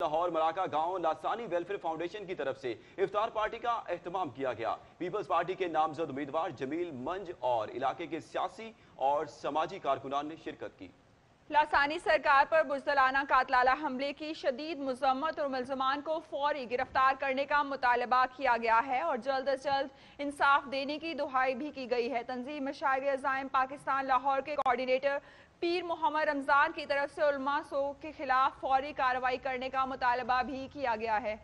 लाहौर, मराका गाँव लासानी welfare foundation की तरफ़ से इफ्तार पार्टी का एहतमाम किया गया। पीपल्स पार्टी के नामजद उम्मीदवार जमील मंज और इलाके के सियासी और समाजी कारकुनान ने शिरकत की। लासानी सरकार पर बुजदलाना कातलाला हमले की शदीद मजम्मत और मुलजमान को फौरी गिरफ़्तार करने का मुतालबा किया गया है और जल्द अज जल्द इंसाफ देने की दुहाई भी की गई है। तंजीम शायर अजायम पाकिस्तान, लाहौर के कोऑर्डिनेटर पीर मोहम्मद रमज़ान की तरफ़ से उलमा सो के खिलाफ फौरी कार्रवाई करने का मुतालबा भी किया गया है।